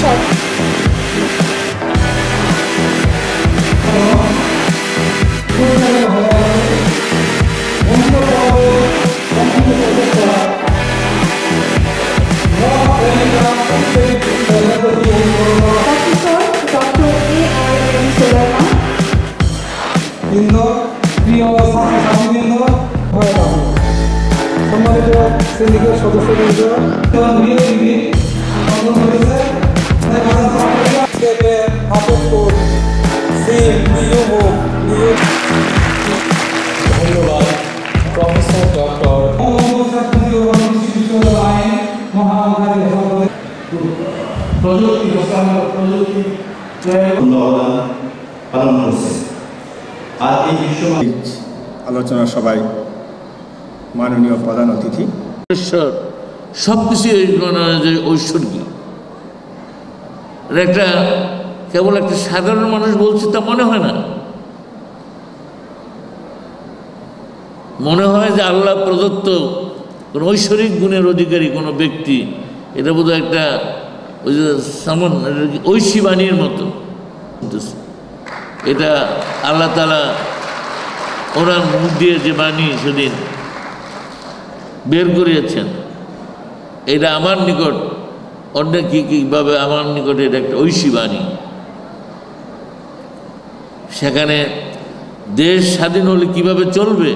সব। বৃন্দ প্রিয় স্বামীবৃন্দ হয়ে থাকবে সম্মানিত সিন্ডিকেট সদস্যবৃন্দ প্রযুক্তি প্রযুক্তি অবদান পালন করছে। আর এই বিশ্ব আলোচনা সবাই মাননীয় প্রধান অতিথি। ঈশ্বর সব কিছু মানে যে ঐশ্বর্য এটা একটা কেবল একটা সাধারণ মানুষ বলছে তা মনে হয় না। মনে হয় যে আল্লাহ প্রদত্ত কোনো ঐশ্বরিক গুণের অধিকারী কোনো ব্যক্তি এটা বোধহয় একটা ওই যে সামন মতো? এটা আল্লাহ তালা ওনার মুখ দিয়ে যে বাণী সেদিন বের করিয়েছেন। এটা আমার নিকট, অন্য কি, কীভাবে আমার নিকটে এটা একটা ঐশী বাণী সেখানে দেশ স্বাধীন হলে কীভাবে চলবে?